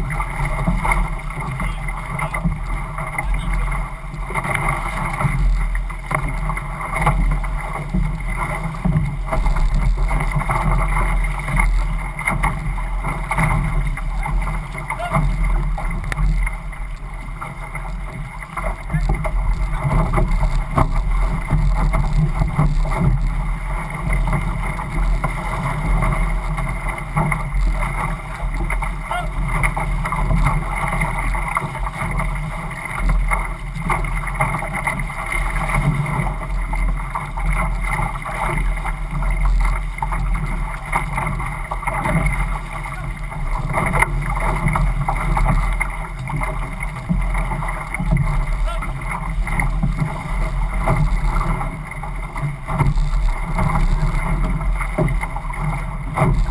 you Oh.